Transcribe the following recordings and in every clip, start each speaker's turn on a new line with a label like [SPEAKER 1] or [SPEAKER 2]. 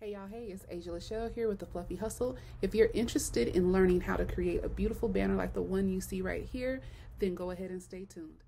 [SPEAKER 1] Hey y'all, hey, it's Asia LaShelle here with the Fluffy Hustle. If you're interested in learning how to create a beautiful banner like the one you see right here, then go ahead and stay tuned.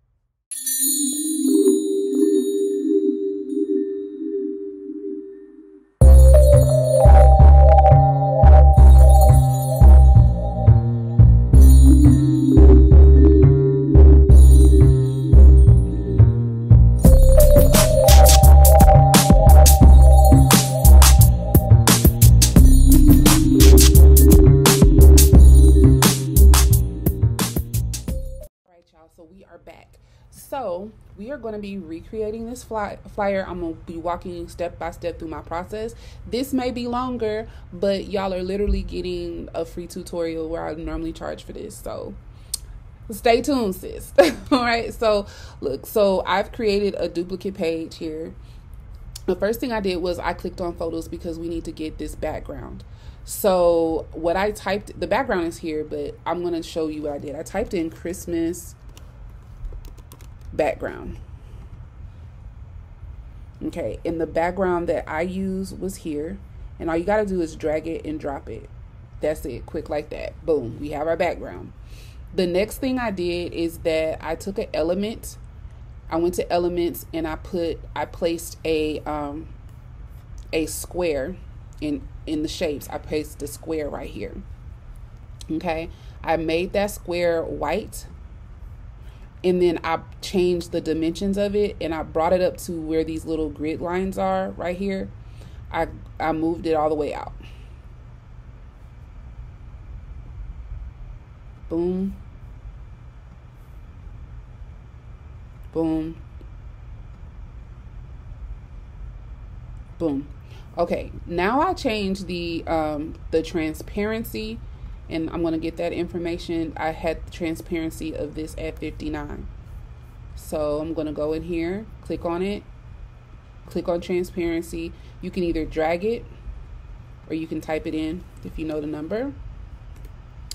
[SPEAKER 1] Recreating this fly- flyer. I'm going to be walking you step by step through my process. This may be longer, but y'all are literally getting a free tutorial where I normally charge for this. So stay tuned, sis. All right. So look, so I've created a duplicate page here. The first thing I did was I clicked on photos because we need to get this background. So what I typed, the background is here, but I'm going to show you what I did. I typed in Christmas background. Okay, and the background that I use was here. And all you got to do is drag it and drop it. That's it, quick like that. Boom, we have our background. The next thing I did is that I took an element. I went to elements and I put, I placed a, um, a square in, in the shapes. I placed the square right here. Okay, I made that square white and then I changed the dimensions of it and I brought it up to where these little grid lines are right here. I I moved it all the way out. Boom. Boom. Boom. Okay, now I change the um the transparency and I'm going to get that information. I had the transparency of this at 59. So I'm going to go in here, click on it, click on transparency. You can either drag it or you can type it in if you know the number.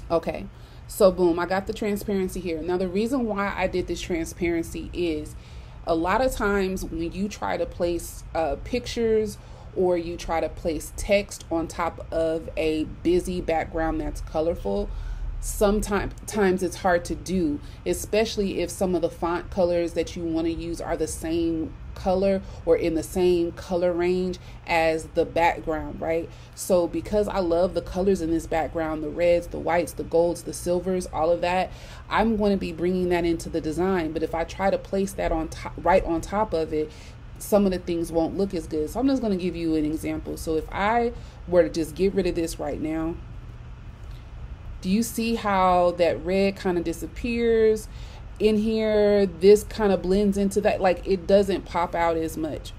[SPEAKER 1] Okay, so boom, I got the transparency here. Now, the reason why I did this transparency is a lot of times when you try to place uh, pictures or you try to place text on top of a busy background that's colorful, sometimes times it's hard to do, especially if some of the font colors that you want to use are the same color or in the same color range as the background, right? So because I love the colors in this background, the reds, the whites, the golds, the silvers, all of that, I'm going to be bringing that into the design. But if I try to place that on top right on top of it, some of the things won't look as good. So I'm just going to give you an example. So if I were to just get rid of this right now, do you see how that red kind of disappears in here? This kind of blends into that. Like it doesn't pop out as much.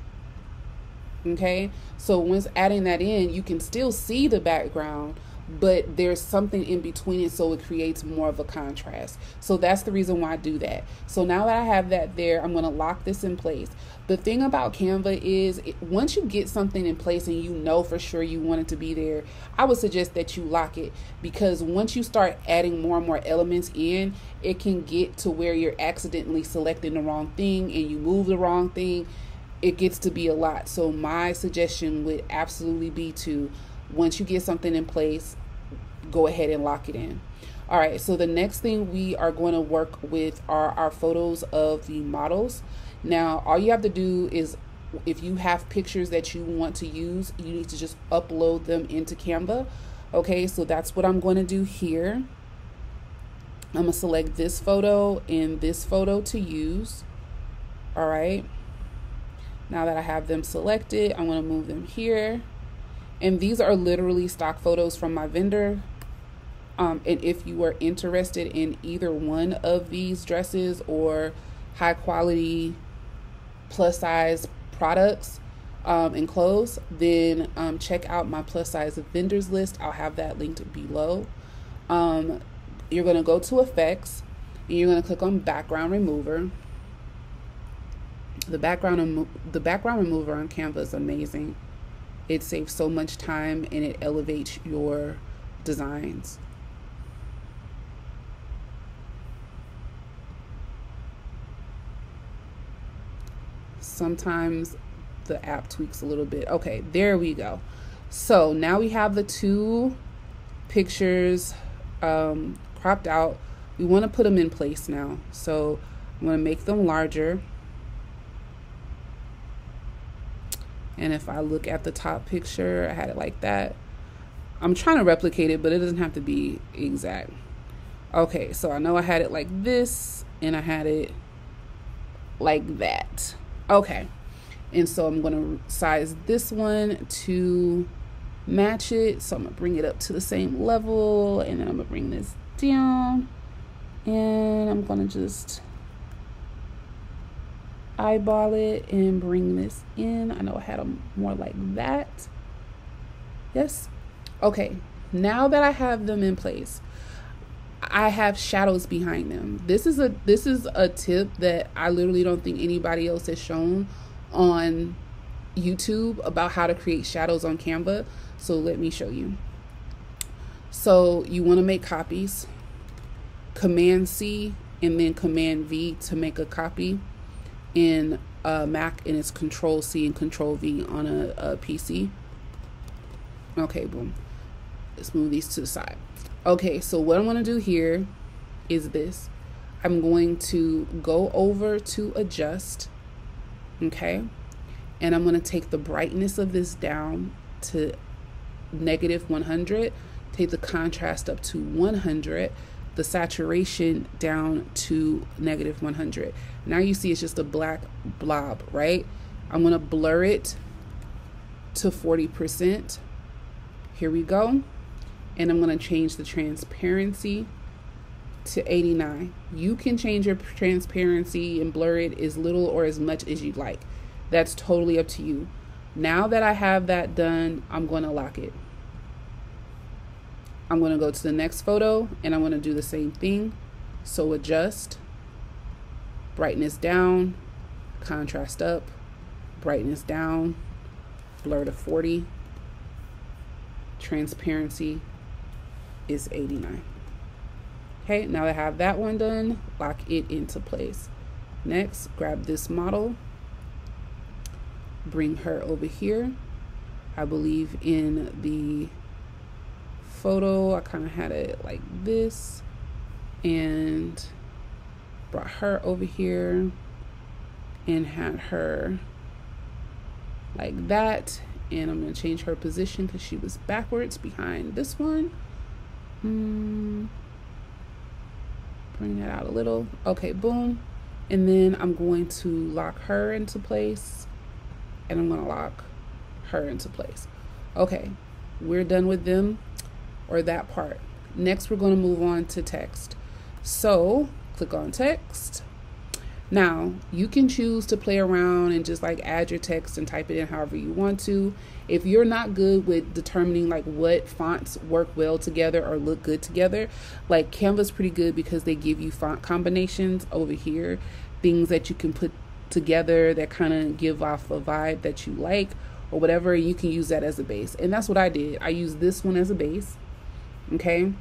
[SPEAKER 1] Okay. So once adding that in, you can still see the background, but there's something in between it so it creates more of a contrast. So that's the reason why I do that. So now that I have that there, I'm going to lock this in place. The thing about Canva is it, once you get something in place and you know for sure you want it to be there, I would suggest that you lock it because once you start adding more and more elements in, it can get to where you're accidentally selecting the wrong thing and you move the wrong thing. It gets to be a lot. So my suggestion would absolutely be to once you get something in place, go ahead and lock it in. All right, so the next thing we are going to work with are our photos of the models. Now, all you have to do is if you have pictures that you want to use, you need to just upload them into Canva. Okay, so that's what I'm going to do here. I'm going to select this photo and this photo to use. All right. Now that I have them selected, I'm going to move them here. And these are literally stock photos from my vendor. Um, and if you are interested in either one of these dresses or high quality plus size products um, and clothes, then um, check out my plus size vendors list. I'll have that linked below. Um, you're going to go to effects and you're going to click on background remover. The background the background remover on Canva is amazing. It saves so much time and it elevates your designs. Sometimes the app tweaks a little bit. Okay, there we go. So now we have the two pictures um, cropped out. We want to put them in place now. So I'm going to make them larger. And if I look at the top picture, I had it like that. I'm trying to replicate it, but it doesn't have to be exact. Okay, so I know I had it like this and I had it like that. Okay. And so I'm going to size this one to match it. So I'm to bring it up to the same level and then I'm to bring this down. And I'm going to just eyeball it and bring this in. I know I had them more like that. Yes. Okay. Now that I have them in place, I have shadows behind them. This is a this is a tip that I literally don't think anybody else has shown on YouTube about how to create shadows on Canva. So let me show you. So you want to make copies. Command C and then Command V to make a copy in a Mac and it's Control C and Control V on a, a PC. Okay, boom. Let's move these to the side. Okay, so what I'm going to do here is this. I'm going to go over to adjust, okay? And I'm going to take the brightness of this down to negative 100, take the contrast up to 100, the saturation down to negative 100. Now you see it's just a black blob, right? I'm going to blur it to 40%. Here we go and I'm going to change the transparency to 89. You can change your transparency and blur it as little or as much as you'd like. That's totally up to you. Now that I have that done, I'm going to lock it. I'm going to go to the next photo and I'm going to do the same thing. So adjust, brightness down, contrast up, brightness down, blur to 40, transparency is 89. Okay, now I have that one done, lock it into place. Next, grab this model, bring her over here. I believe in the photo, I kind of had it like this and brought her over here and had her like that. And I'm going to change her position because she was backwards behind this one. Hmm. Bring that out a little. Okay, boom. And then I'm going to lock her into place. And I'm going to lock her into place. Okay, we're done with them or that part. Next, we're going to move on to text. So, click on text. Now, you can choose to play around and just like add your text and type it in however you want to. If you're not good with determining like what fonts work well together or look good together, like Canva's pretty good because they give you font combinations over here, things that you can put together that kind of give off a vibe that you like or whatever, you can use that as a base. And that's what I did. I used this one as a base. Okay?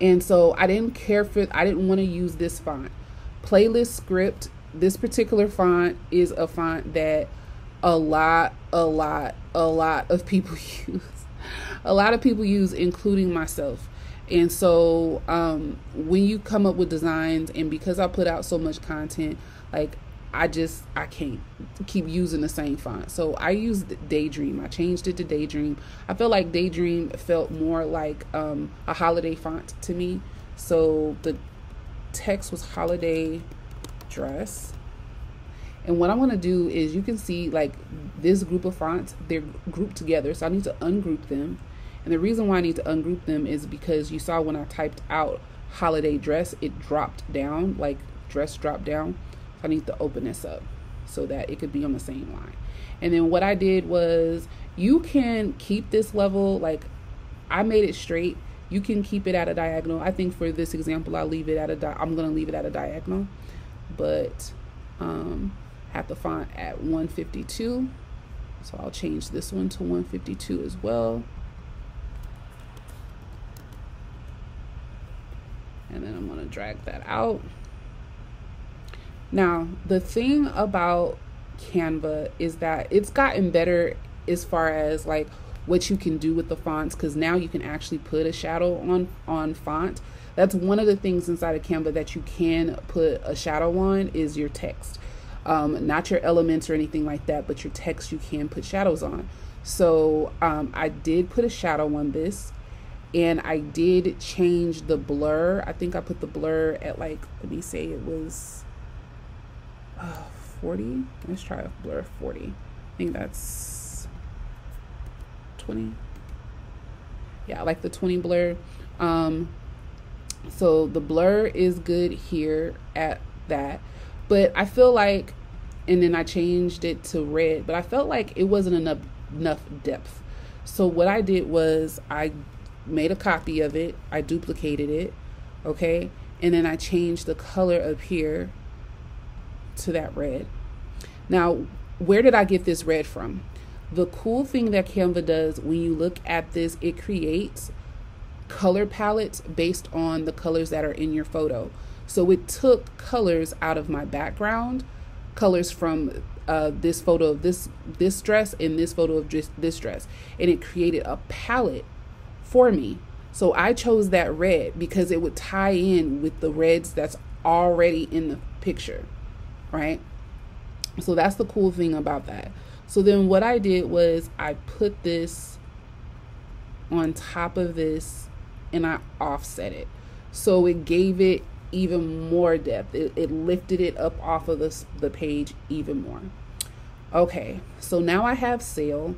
[SPEAKER 1] And so I didn't care for I didn't want to use this font. Playlist script this particular font is a font that a lot a lot a lot of people use. A lot of people use including myself. And so um, when you come up with designs and because i put out so much content like i just i can't keep using the same font so i used daydream i changed it to daydream i felt like daydream felt more like um, a holiday font to me so the text was holiday dress. And what I'm going to do is you can see like this group of fonts, they're grouped together. So I need to ungroup them. And the reason why I need to ungroup them is because you saw when I typed out holiday dress, it dropped down, like dress dropped down. I need to open this up so that it could be on the same line. And then what I did was you can keep this level, like I made it straight you can keep it at a diagonal. I think for this example, I'll leave it at a di- I'm going to leave it at a diagonal, but um, have the font at 152. So I'll change this one to 152 as well. And then I'm going to drag that out. Now, the thing about Canva is that it's gotten better as far as like what you can do with the fonts because now you can actually put a shadow on on font. That's one of the things inside of canva that you can put a shadow on is your text. Um, not your elements or anything like that but your text you can put shadows on. So um, i did put a shadow on this and i did change the blur. I think i put the blur at like let me say it was uh, 40 let's try a blur 40 i think that's 20 yeah I like the 20 blur. Um so the blur is good here at that. But I feel like and then I changed it to red but I felt like it wasn't enough enough depth. So what I did was I made a copy of it. I duplicated it okay? And then I changed the color up here to that red now where did I get this red from the cool thing that Canva does when you look at this, it creates color palettes based on the colors that are in your photo. So it took colors out of my background, colors from uh, this photo of this this dress and this photo of just this dress, and it created a palette for me. So I chose that red because it would tie in with the reds that's already in the picture, right? So that's the cool thing about that. So then what I did was I put this on top of this and I offset it. So it gave it even more depth. It, it lifted it up off of the, the page even more. Okay, so now I have sale.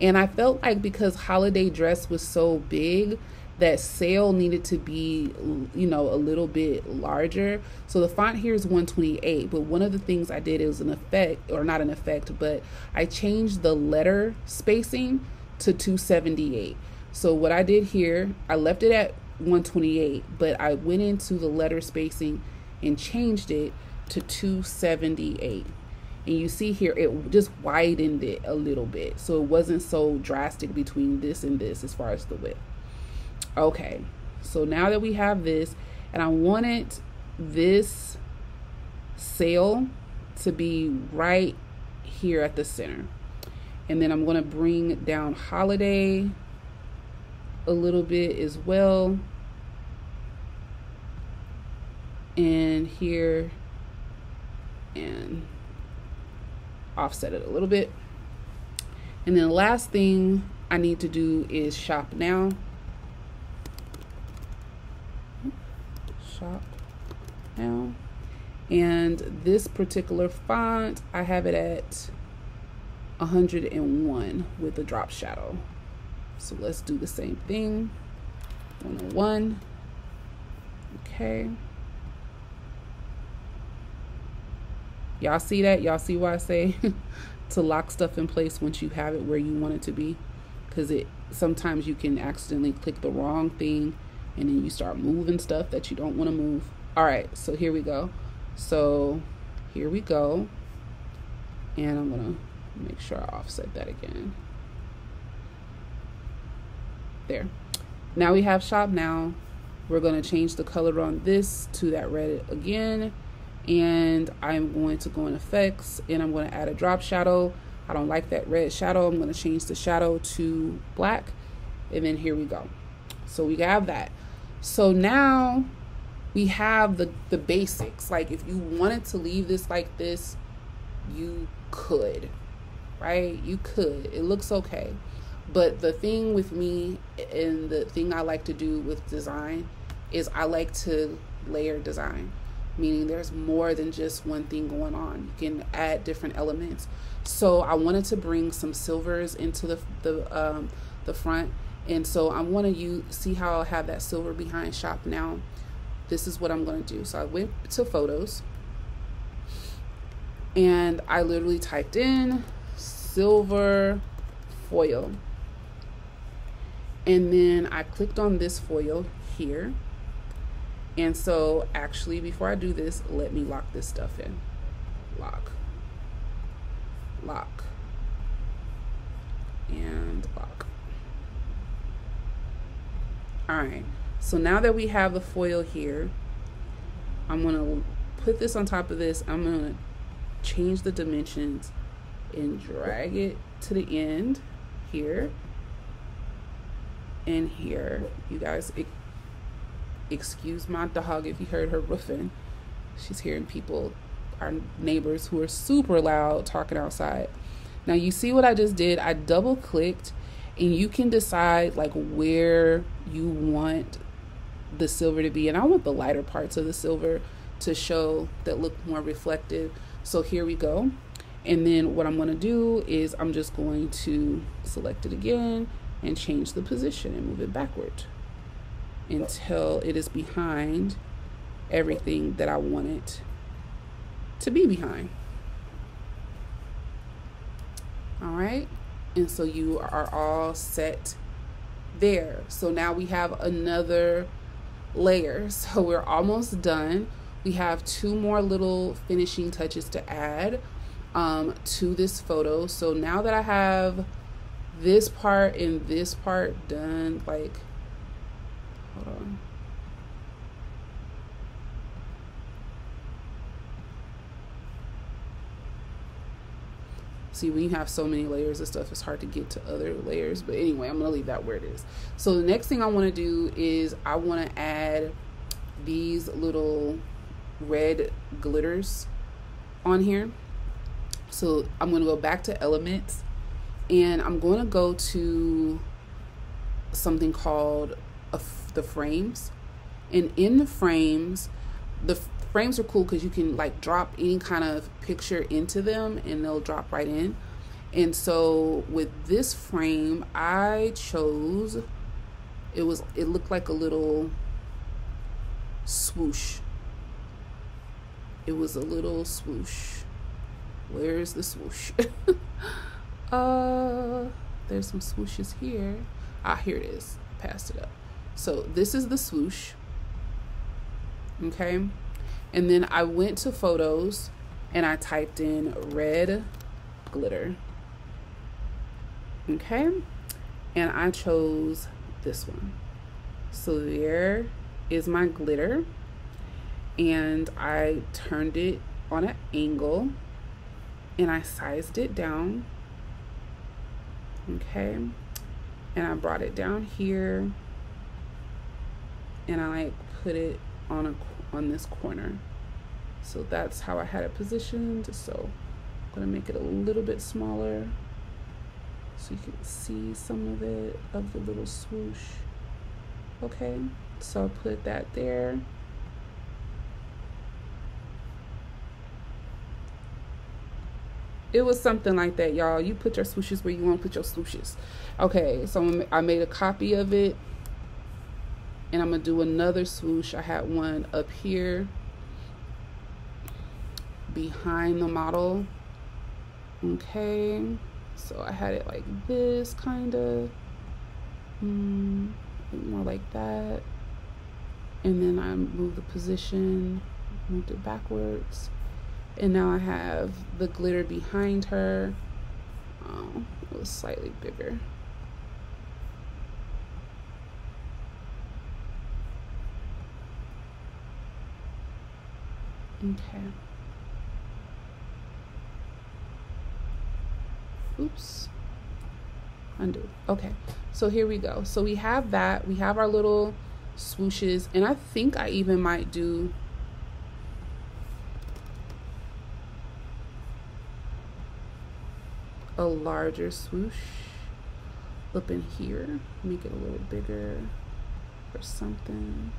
[SPEAKER 1] And I felt like because holiday dress was so big, that sale needed to be you know a little bit larger. So the font here is 128 but one of the things i did is an effect or not an effect but i changed the letter spacing to 278 so what i did here i left it at 128 but i went into the letter spacing and changed it to 278 and you see here it just widened it a little bit. So it wasn't so drastic between this and this as far as the width Okay, so now that we have this, and I wanted this sale to be right here at the center. And then I'm going to bring down holiday a little bit as well. And here and offset it a little bit. And then the last thing I need to do is shop now. Shop now. And this particular font, I have it at 101 with a drop shadow. So let's do the same thing. 101. Okay. Y'all see that? Y'all see why I say to lock stuff in place once you have it where you want it to be? Because it sometimes you can accidentally click the wrong thing and then you start moving stuff that you don't want to move. All right, so here we go. So here we go. And I'm going to make sure I offset that again. There. Now we have shop now. We're going to change the color on this to that red again. And I'm going to go in effects and I'm going to add a drop shadow. I don't like that red shadow. I'm going to change the shadow to black. And then here we go. So we have that. So now we have the the basics. Like if you wanted to leave this like this, you could. Right? You could. It looks okay. But the thing with me and the thing I like to do with design is I like to layer design, meaning there's more than just one thing going on. You can add different elements. So I wanted to bring some silvers into the the um, the front and so I want to see how I have that silver behind shop now. This is what I'm going to do. So I went to photos and I literally typed in silver foil. And then I clicked on this foil here. And so actually before I do this, let me lock this stuff in. Lock. Lock. And lock. All right, so now that we have the foil here, I'm gonna put this on top of this. I'm gonna change the dimensions and drag it to the end here and here. You guys, excuse my dog if you heard her roofing. She's hearing people, our neighbors who are super loud talking outside. Now, you see what I just did? I double clicked and you can decide like where you want the silver to be. And I want the lighter parts of the silver to show that look more reflective. So here we go. And then what I'm going to do is I'm just going to select it again and change the position and move it backward until it is behind everything that I want it to be behind. All right. And so you are all set there. So now we have another layer. So we're almost done. We have two more little finishing touches to add um, to this photo. So now that I have this part and this part done, like, hold on. See, when you have so many layers of stuff, it's hard to get to other layers. But anyway, I'm to leave that where it is. So the next thing I want to do is I want to add these little red glitters on here. So I'm to go back to elements and I'm going to go to something called the frames. And in the frames, the frames are cool because you can like drop any kind of picture into them and they'll drop right in. And so with this frame, I chose it was it looked like a little swoosh. It was a little swoosh. Where's the swoosh? uh there's some swooshes here. Ah, here it is. Passed it up. So this is the swoosh. Okay. And then I went to photos and I typed in red glitter. Okay. And I chose this one. So there is my glitter. And I turned it on an angle and I sized it down. Okay. And I brought it down here and I like put it on a on this corner. So that's how I had it positioned. So I'm gonna make it a little bit smaller so you can see some of it, of the little swoosh. Okay, so I'll put that there. It was something like that, y'all. You put your swooshes where you want to put your swooshes. Okay, so I made a copy of it and I'm gonna do another swoosh. I had one up here behind the model. Okay. So I had it like this kind of mm, more like that. And then I moved the position moved it backwards. And now I have the glitter behind her. Oh, it was slightly bigger Okay. Oops. Undo. Okay. So here we go. So we have that. We have our little swooshes. And I think I even might do a larger swoosh up in here. Make it a little bigger or something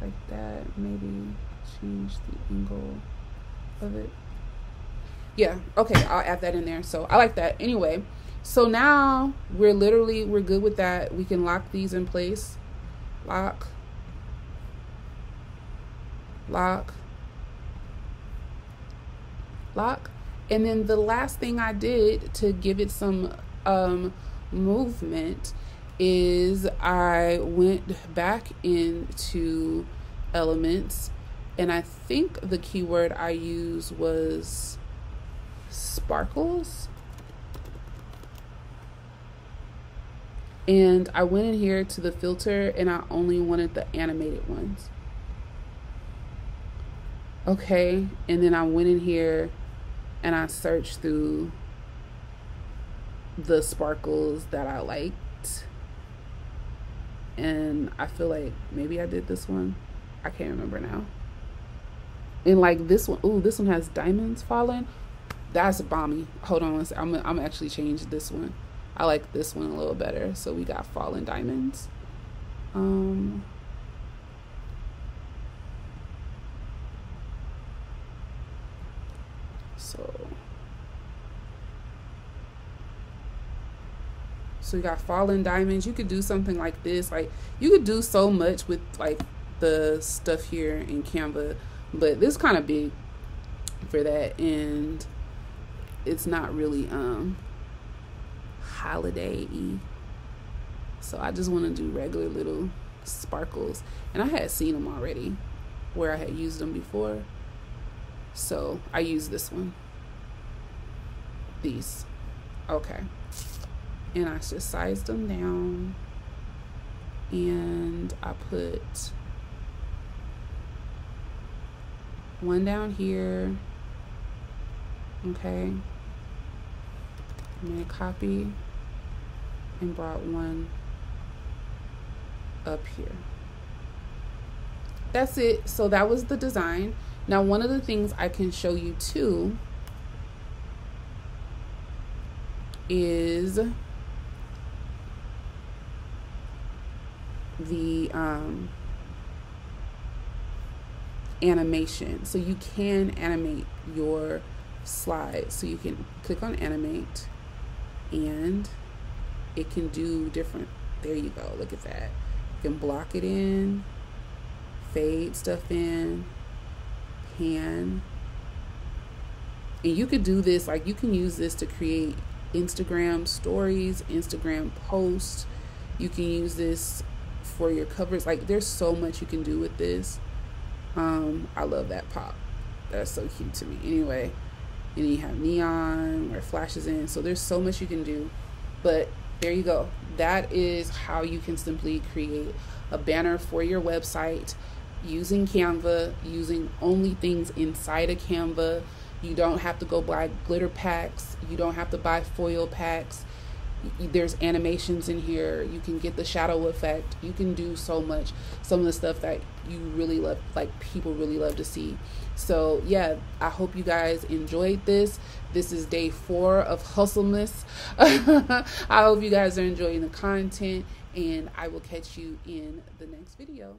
[SPEAKER 1] like that. Maybe change the angle of it. Yeah, okay, I'll add that in there. So I like that. Anyway, so now we're literally, we're good with that. We can lock these in place. Lock. Lock. Lock. And then the last thing I did to give it some um, movement is I went back into elements and I think the keyword I used was sparkles. And I went in here to the filter and I only wanted the animated ones. Okay, and then I went in here and I searched through the sparkles that I liked. And I feel like maybe I did this one. I can't remember now. And like this one, ooh, this one has diamonds falling. That's balmy. Hold on second. I'm, I'm actually change this one. I like this one a little better. So we got fallen diamonds. Um, so so you got fallen diamonds you could do something like this like you could do so much with like the stuff here in canva but this kind of big for that and it's not really um holiday so I just want to do regular little sparkles and I had seen them already where I had used them before. So I use this one. These. Okay. And I just sized them down and I put one down here. Okay. Made a copy and brought one up here. That's it. So that was the design. Now one of the things I can show you too is the um, animation. So you can animate your slide. So you can click on animate and it can do different. There you go. Look at that. You can block it in, fade stuff in, pan. And you could do this, like you can use this to create Instagram stories, Instagram posts. You can use this for your covers. Like there's so much you can do with this. Um, I love that pop. That's so cute to me. Anyway, and you have neon where it flashes in. So there's so much you can do. But there you go. That is how you can simply create a banner for your website using Canva, using only things inside of Canva. You don't have to go buy glitter packs. You don't have to buy foil packs there's animations in here. You can get the shadow effect. You can do so much. Some of the stuff that you really love like people really love to see. So yeah i hope you guys enjoyed this. This is day four of Hustlemas i hope you guys are enjoying the content and i will catch you in the next video